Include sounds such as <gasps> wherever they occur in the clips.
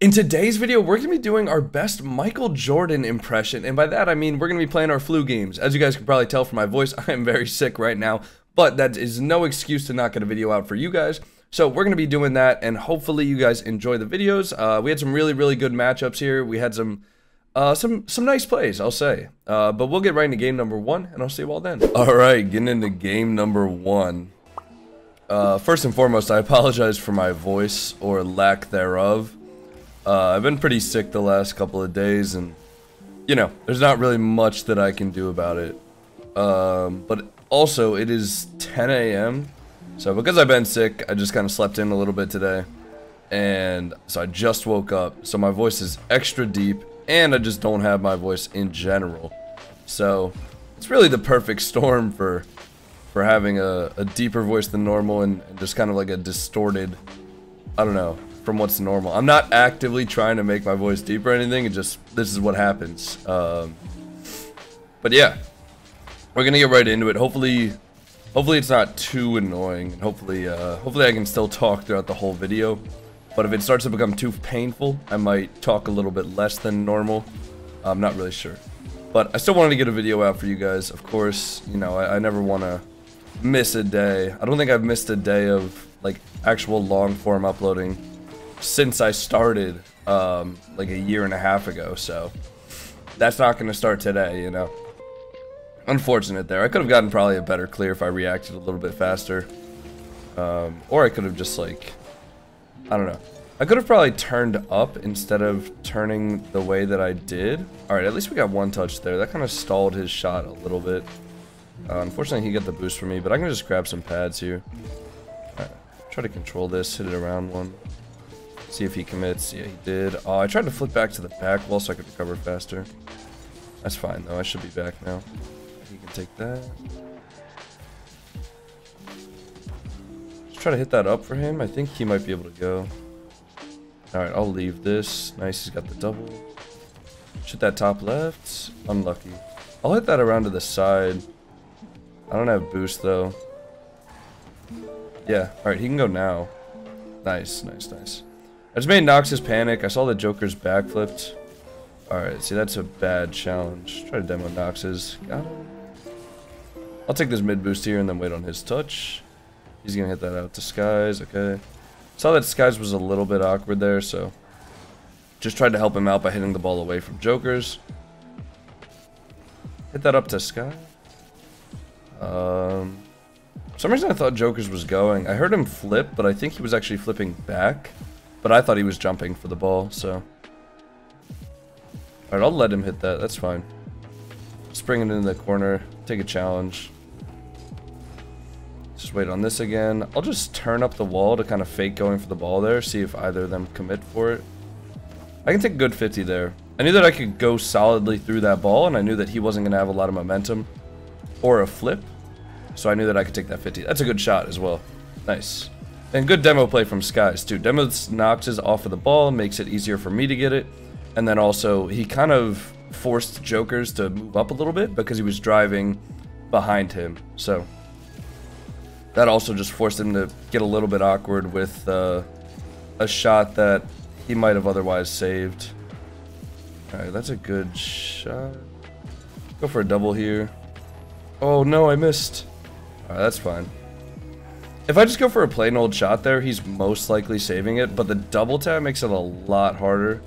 In today's video, we're going to be doing our best Michael Jordan impression, and by that I mean we're going to be playing our flu games. As you guys can probably tell from my voice, <laughs> I am very sick right now, but that is no excuse to not get a video out for you guys. So we're going to be doing that, and hopefully you guys enjoy the videos. Uh, we had some really, really good matchups here. We had some uh, some some nice plays, I'll say. Uh, but we'll get right into game number one, and I'll see you all then. All right, getting into game number one. Uh, first and foremost, I apologize for my voice or lack thereof. Uh, I've been pretty sick the last couple of days, and you know, there's not really much that I can do about it. Um, but also, it is 10 a.m. So because I've been sick, I just kind of slept in a little bit today, and so I just woke up. So my voice is extra deep, and I just don't have my voice in general. So it's really the perfect storm for for having a, a deeper voice than normal and, and just kind of like a distorted, I don't know, from what's normal. I'm not actively trying to make my voice deep or anything. It just this is what happens. Um, but yeah, we're gonna get right into it. Hopefully, hopefully it's not too annoying. Hopefully, uh, hopefully I can still talk throughout the whole video. But if it starts to become too painful, I might talk a little bit less than normal. I'm not really sure. But I still wanted to get a video out for you guys. Of course, you know, I, I never want to miss a day. I don't think I've missed a day of like actual long form uploading since I started um, like a year and a half ago, so that's not going to start today, you know. Unfortunate there. I could have gotten probably a better clear if I reacted a little bit faster. Um, or I could have just like, I don't know. I could have probably turned up instead of turning the way that I did. Alright, at least we got one touch there. That kind of stalled his shot a little bit. Uh, unfortunately, he got the boost for me, but I can just grab some pads here. Right, try to control this, hit it around one. See if he commits. Yeah, he did. Oh, I tried to flip back to the back wall so I could recover faster. That's fine, though. I should be back now. He can take that. Just try to hit that up for him. I think he might be able to go. Alright, I'll leave this. Nice, he's got the double. Shoot that top left. Unlucky. I'll hit that around to the side. I don't have boost, though. Yeah, alright, he can go now. Nice, nice, nice. I just made Noxus panic. I saw the Joker's backflipped. Alright, see, that's a bad challenge. Try to demo Noxus. Got him. I'll take this mid boost here and then wait on his touch. He's gonna hit that out to Skies, okay. Saw that Skies was a little bit awkward there, so... Just tried to help him out by hitting the ball away from Jokers. Hit that up to Sky. Um... For some reason I thought Jokers was going. I heard him flip, but I think he was actually flipping back. But I thought he was jumping for the ball, so... Alright, I'll let him hit that. That's fine. Spring it in the corner. Take a challenge. Just wait on this again. I'll just turn up the wall to kind of fake going for the ball there. See if either of them commit for it. I can take a good 50 there. I knew that I could go solidly through that ball, and I knew that he wasn't going to have a lot of momentum or a flip. So I knew that I could take that 50. That's a good shot as well. Nice. And good demo play from Skies, too. Demos Noxus off of the ball, makes it easier for me to get it. And then also, he kind of forced Jokers to move up a little bit because he was driving behind him. So, that also just forced him to get a little bit awkward with uh, a shot that he might have otherwise saved. Alright, that's a good shot. Go for a double here. Oh no, I missed. Alright, that's fine. If I just go for a plain old shot there, he's most likely saving it, but the double tap makes it a lot harder.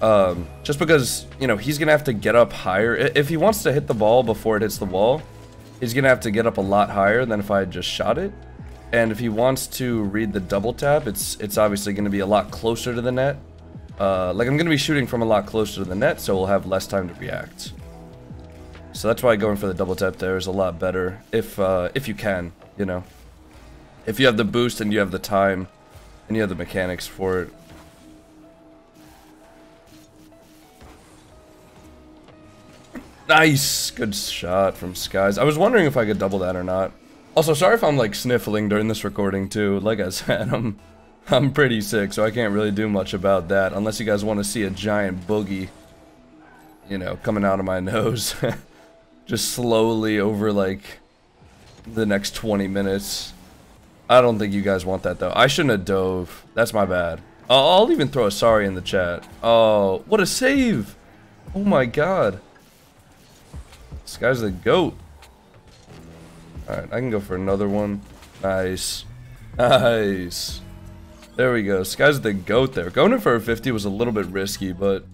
Um, just because, you know, he's going to have to get up higher. If he wants to hit the ball before it hits the wall, he's going to have to get up a lot higher than if I had just shot it. And if he wants to read the double tap, it's it's obviously going to be a lot closer to the net. Uh, like, I'm going to be shooting from a lot closer to the net, so we'll have less time to react. So that's why going for the double tap there is a lot better, if, uh, if you can, you know. If you have the boost and you have the time and you have the mechanics for it. Nice! Good shot from Skies. I was wondering if I could double that or not. Also, sorry if I'm like sniffling during this recording too. Like I <laughs> said, I'm I'm pretty sick, so I can't really do much about that. Unless you guys want to see a giant boogie, you know, coming out of my <laughs> nose. <laughs> Just slowly over like the next 20 minutes. I don't think you guys want that though. I shouldn't have dove. That's my bad. I'll even throw a sorry in the chat. Oh, what a save! Oh my god. This guy's the GOAT. Alright, I can go for another one. Nice. Nice. There we go. This guy's the GOAT there. Going in for a 50 was a little bit risky, but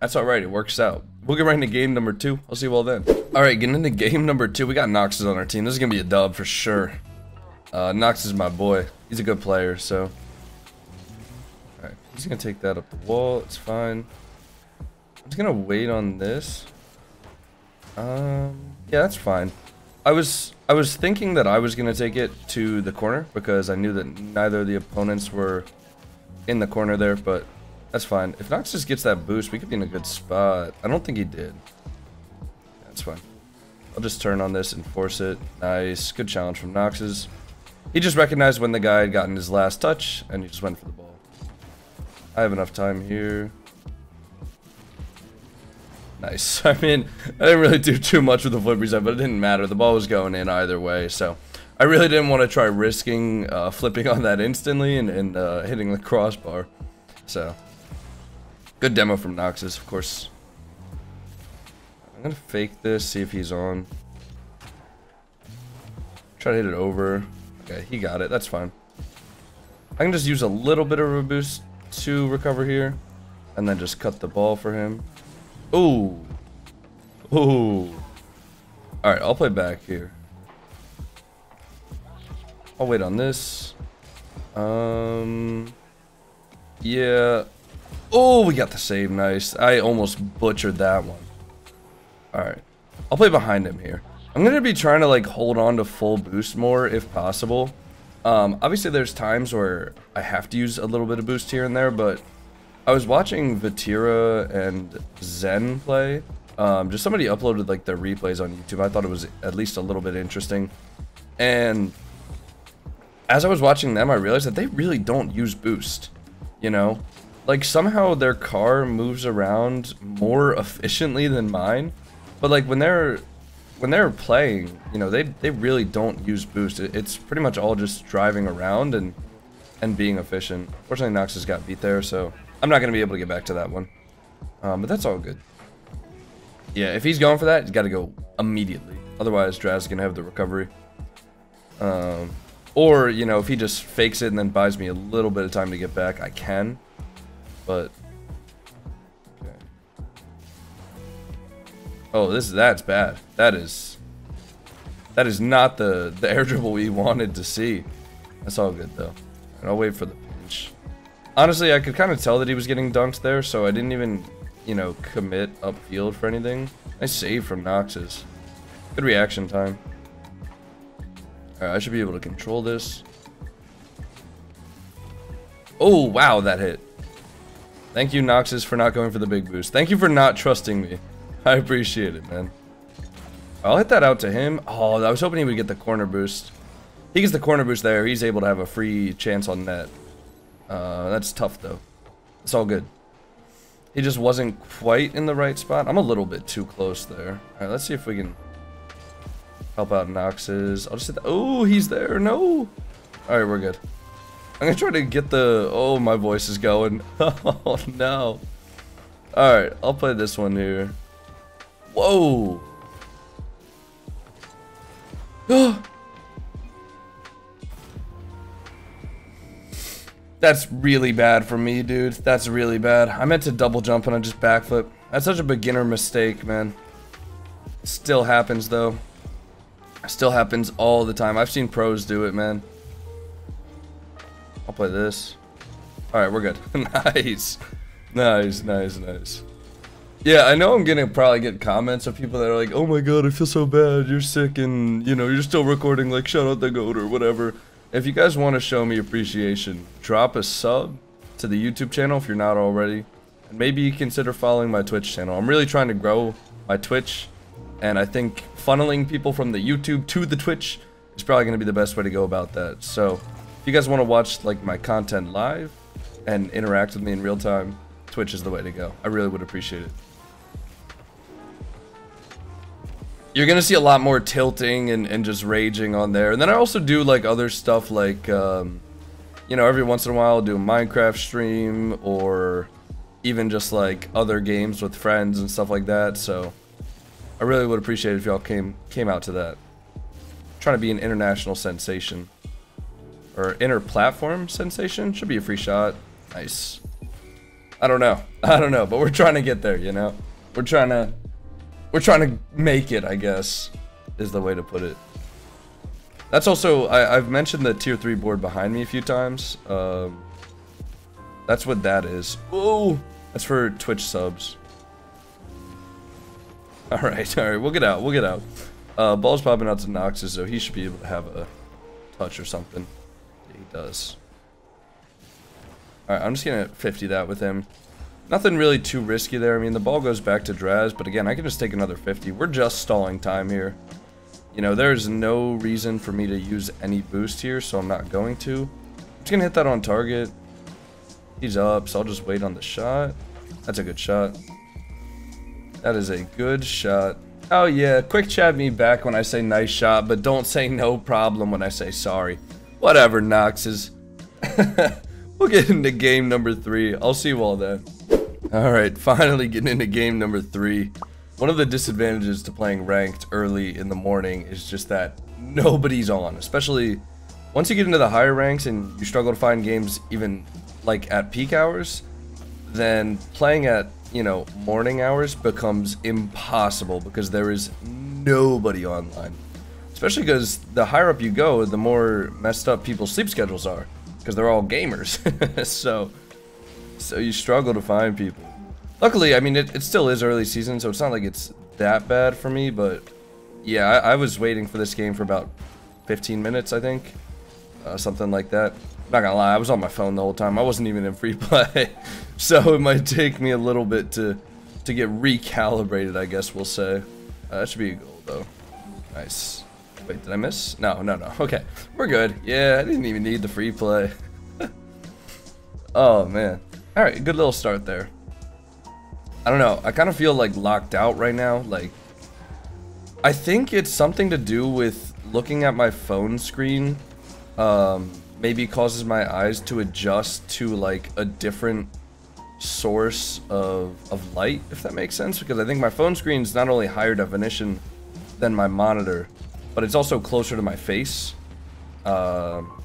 that's alright. It works out. We'll get right into game number two. I'll see you all then. Alright, getting into game number two. We got Noxus on our team. This is going to be a dub for sure. Uh, Nox is my boy. He's a good player, so... Alright, he's to take that up the wall. It's fine. I'm just to wait on this. Um, yeah, that's fine. I was I was thinking that I was to take it to the corner because I knew that neither of the opponents were in the corner there, but that's fine. If Nox just gets that boost, we could be in a good spot. I don't think he did. That's fine. I'll just turn on this and force it. Nice. Good challenge from Noxus. He just recognized when the guy had gotten his last touch, and he just went for the ball. I have enough time here. Nice. <laughs> I mean, I didn't really do too much with the flip reset, but it didn't matter. The ball was going in either way, so I really didn't want to try risking uh, <laughs> flipping on that instantly and, and uh, hitting the crossbar. So, good demo from Noxus, of course. I'm gonna fake this, see if he's on. Try to hit it over. Okay, he got it. That's fine. I can just use a little bit of a boost to recover here, and then just cut the ball for him. Ooh. Ooh. Alright, I'll play back here. I'll wait on this. Um. Yeah. Oh, we got the save. Nice. I almost butchered that one. Alright. I'll play behind him here. I'm to be trying to, like, hold on to full boost more if possible. Um, obviously, there's times where I have to use a little bit of boost here and there, but I was watching Vatira and Zen play. Um, just somebody uploaded like their replays on YouTube. I thought it was at least a little bit interesting. And as I was watching them, I realized that they really don't use boost. You know, like somehow their car moves around more efficiently than mine. But like when they're when they're playing, you know, they they really don't use boost. It's pretty much all just driving around and and being efficient. Fortunately, Nox has got beat there, so I'm not going to be able to get back to that one. Um, but that's all good. Yeah, if he's going for that, he's got to go immediately. Otherwise, Draz to have the recovery. Um, or, you know, if he just fakes it and then buys me a little bit of time to get back, I can. But... Oh, this that's bad. That is... That is not the, the air dribble we wanted to see. That's all good, though. And I'll wait for the pinch. Honestly, I could kind of tell that he was getting dunked there, so I didn't even, you know, commit upfield for anything. Nice save from Noxus. Good reaction time. Alright, I should be able to control this. Oh, wow, that hit. Thank you, Noxus, for not going for the big boost. Thank you for not trusting me. <laughs> I appreciate it, man. I'll hit that out to him. Oh, I was hoping he would get the corner boost. He gets the corner boost there. He's able to have a free chance on net. Uh, that's tough, though. It's all good. He just wasn't quite in the right spot. I'm a little bit too close there. Alright, let's see if we can help out Noxus. I'll just hit the- Oh, he's there. No. Alright, we're good. I'm gonna try to get the- Oh, my voice is going. <laughs> oh, no. Alright, I'll play this one here. Whoa. <gasps> That's really bad for me, dude. That's really bad. I meant to double jump and I just backflip. That's such a beginner mistake, man. Still happens, though. Still happens all the time. I've seen pros do it, man. I'll play this. Alright, we're good. <laughs> nice. Nice, nice, nice. Yeah, I know I'm gonna probably get comments of people that are like, Oh my god, I feel so bad. You're sick and, you know, you're still recording, like, shout out the goat or whatever. If you guys want to show me appreciation, drop a sub to the YouTube channel if you're not already. And maybe consider following my Twitch channel. I'm really trying to grow my Twitch. And I think funneling people from the YouTube to the Twitch is probably to be the best way to go about that. So, if you guys want to watch like my content live and interact with me in real time, Twitch is the way to go. I really would appreciate it. You're gonna see a lot more tilting and, and just raging on there. And then I also do like other stuff like um, you know, every once in a while I'll do a Minecraft stream or even just like other games with friends and stuff like that. So I really would appreciate if y'all came came out to that. I'm trying to be an international sensation. Or inter-platform sensation? Should be a free shot. Nice. I don't know. <laughs> I don't know, but we're trying to get there, you know? We're trying to we're trying to make it, I guess, is the way to put it. That's also, I, have mentioned the tier 3 board behind me a few times. Um, that's what that is. Oh, that's for Twitch subs. <laughs> Alright, alright, we'll get out, we'll get out. Uh, ball's popping out to Noxus, so he should be able to have a touch or something. He does. Alright, I'm just gonna 50 that with him. Nothing really too risky there. I mean, the ball goes back to Draz, but again, I can just take another 50. We're just stalling time here. You know, there's no reason for me to use any boost here, so I'm not going to. I'm just gonna hit that on target. He's up, so I'll just wait on the shot. That's a good shot. That is a good shot. Oh yeah, quick chat me back when I say nice shot, but don't say no problem when I say sorry. Whatever, Noxus. <laughs> we'll get into game number three. I'll see you all then. Alright, finally getting into game number three. One of the disadvantages to playing ranked early in the morning is just that nobody's on, especially once you get into the higher ranks and you struggle to find games even like at peak hours, then playing at, you know, morning hours becomes impossible because there is nobody online. Especially because the higher up you go, the more messed up people's sleep schedules are because they're all gamers. <laughs> so so you struggle to find people. Luckily, I mean, it, it still is early season, so it's not like it's that bad for me, but yeah, I, I was waiting for this game for about 15 minutes, I think. Uh, something like that. Not gonna lie, I was on my phone the whole time. I wasn't even in free <laughs> play. so it might take me a little bit to, to get recalibrated, I guess we'll say. Uh, that should be a goal, though. Nice. Wait, did I miss? No, no, no. <laughs> Okay, we're good. Yeah, I didn't even need the free play. <laughs> oh, man. Alright, good little start there. I don't know, I kind of feel like locked out right now, like... I think it's something to do with looking at my phone screen, um, maybe causes my eyes to adjust to like a different source of, of light, if that makes sense, because I think my phone screen is not only higher definition than my monitor, but it's also closer to my face. Um,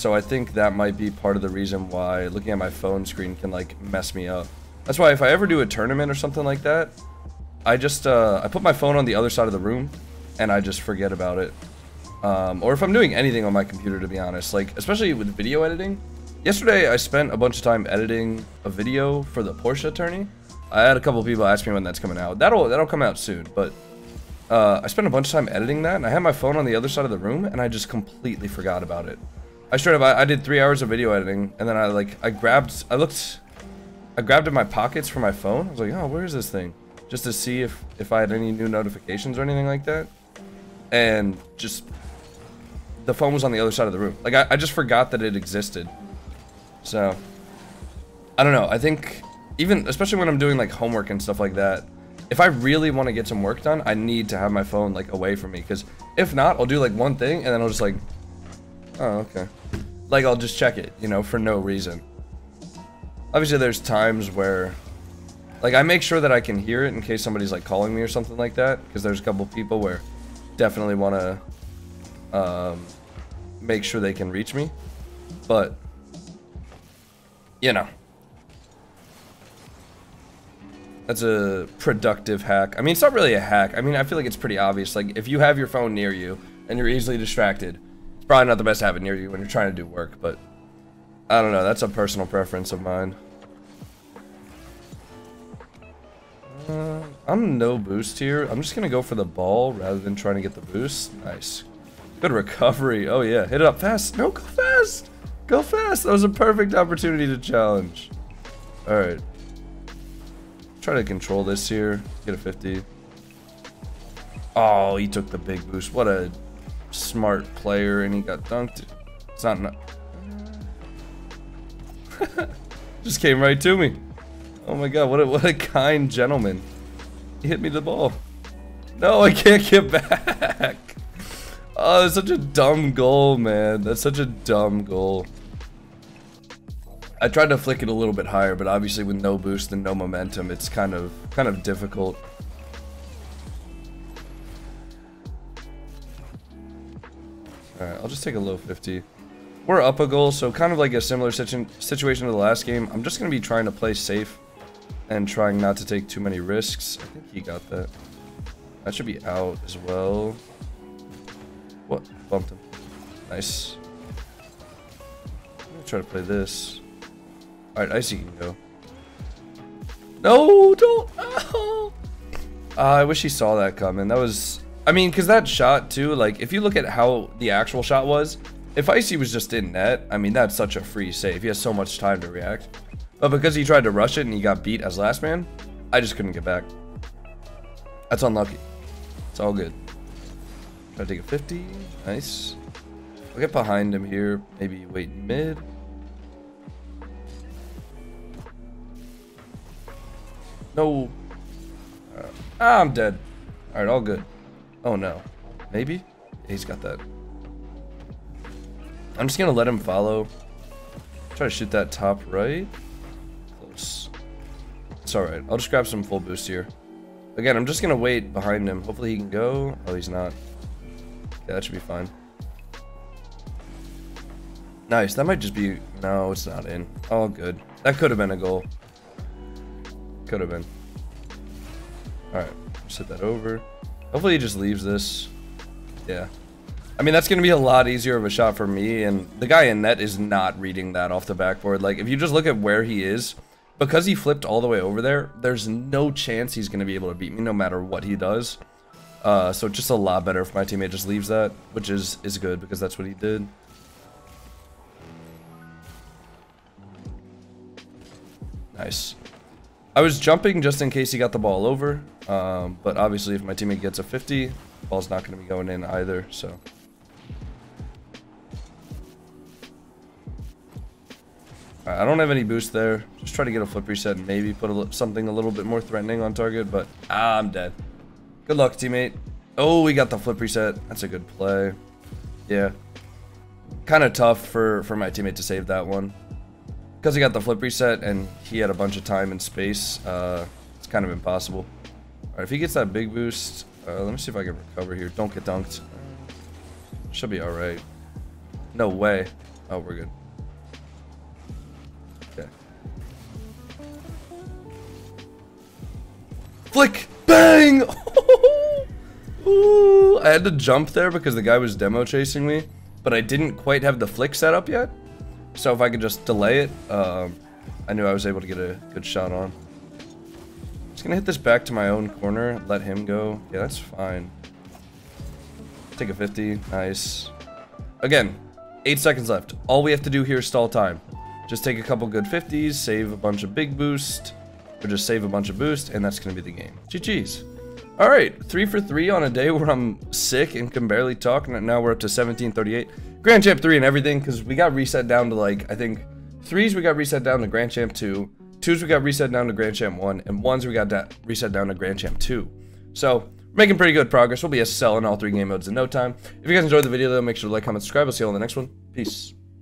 so I think that might be part of the reason why looking at my phone screen can like mess me up. That's why if I ever do a tournament or something like that, I just uh, I put my phone on the other side of the room and I just forget about it. Um, or if I'm doing anything on my computer to be honest, like especially with video editing. Yesterday I spent a bunch of time editing a video for the Porsche tourney. I had a couple people ask me when that's coming out. That'll that'll come out soon, but uh, I spent a bunch of time editing that and I had my phone on the other side of the room and I just completely forgot about it. I straight up, I, I, did three hours of video editing, and then I like, I grabbed, I looked, I grabbed in my pockets for my phone. I was like, oh, where is this thing? Just to see if, if I had any new notifications or anything like that. And just, the phone was on the other side of the room. Like, I, I just forgot that it existed. So, I don't know. I think, even, especially when I'm doing like homework and stuff like that, if I really want to get some work done, I need to have my phone like away from me. Because if not, I'll do like one thing, and then I'll just like, oh, okay like I'll just check it, you know, for no reason. Obviously there's times where like I make sure that I can hear it in case somebody's like calling me or something like that because there's a couple people where definitely want to um, make sure they can reach me. But you know. That's a productive hack. I mean, it's not really a hack. I mean, I feel like it's pretty obvious. Like, if you have your phone near you and you're easily distracted, probably not the best to have it near you when you're trying to do work, but I don't know. That's a personal preference of mine. Uh, I'm no boost here. I'm just going to go for the ball rather than trying to get the boost. Nice. Good recovery. Oh, yeah. Hit it up fast. No, go fast. Go fast. That was a perfect opportunity to challenge. All right. Try to control this here. Get a 50. Oh, he took the big boost. What a smart player and he got dunked. It's not. not <laughs> Just came right to me. Oh my god, what a, what a kind gentleman. He hit me the ball. No, I can't get back. Oh, that's such a dumb goal, man. That's such a dumb goal. I tried to flick it a little bit higher, but obviously with no boost and no momentum, it's kind of kind of difficult. I'll just take a low 50. We're up a goal, so kind of like a similar situ situation to the last game. I'm just going to be trying to play safe and trying not to take too many risks. I think he got that. That should be out as well. What? Bumped him. Nice. I'm gonna try to play this. Alright, I Icy can go. No, don't! Oh. <laughs> Uh, I wish he saw that coming. That was... I mean, because that shot, too, like, if you look at how the actual shot was, if Icy was just in net, I mean, that's such a free save. He has so much time to react. But because he tried to rush it and he got beat as last man, I just couldn't get back. That's unlucky. It's all good. Try to take a 50. Nice. I'll get behind him here. Maybe wait mid. No. Uh, I'm dead. Alright, all good. Oh no. Maybe? he's got that. I'm just gonna let him follow. Try to shoot that top right. Close. It's alright. I'll just grab some full boost here. Again, I'm just gonna wait behind him. Hopefully he can go. Oh, he's not. Yeah, that should be fine. Nice. That might just be... No, it's not in. All good. That could have been a goal. Could have been. Alright. Set that over. Hopefully he just leaves this. Yeah. I mean, that's going to be a lot easier of a shot for me, and the guy in net is not reading that off the backboard. Like, if you just look at where he is, because he flipped all the way over there, there's no chance he's going to be able to beat me no matter what he does. Uh, so just a lot better if my teammate just leaves that, which is, is good because that's what he did. Nice. I was jumping just in case he got the ball over, um, but obviously if my teammate gets a 50, the ball's not going to be going in either, so... I don't have any boost there. Just try to get a flip reset and maybe put a, something a little bit more threatening on target, but ah, I'm dead. Good luck, teammate. Oh, we got the flip reset. That's a good play. Yeah. Kind of tough for, for my teammate to save that one because he got the flip reset and he had a bunch of time and space, uh, it's kind of impossible. Alright, if he gets that big boost, uh, let me see if I can recover here. Don't get dunked. Should be alright. No way. Oh, we're good. Okay. Flick! Bang! <laughs> Ooh, I had to jump there because the guy was demo chasing me, but I didn't quite have the flick set up yet. So if I could just delay it, um, I knew I was able to get a good shot on. Just gonna hit this back to my own corner, let him go. Yeah, that's fine. Take a 50, nice. Again, 8 seconds left. All we have to do here is stall time. Just take a couple good 50s, save a bunch of big boost, or just save a bunch of boost, and that's gonna be the game. GG's. Alright, 3 for 3 on a day where I'm sick and can barely talk, now we're up to 1738. Grand Champ 3 and everything, because we got reset down to like, I think, threes we got reset down to Grand Champ 2, twos we got reset down to Grand Champ 1, and ones we got reset down to Grand Champ 2. So, we're making pretty good progress. We'll be a SSL in all three game modes in no time. If you guys enjoyed the video, though, make sure to like, comment, subscribe. I'll see you all in the next one. Peace.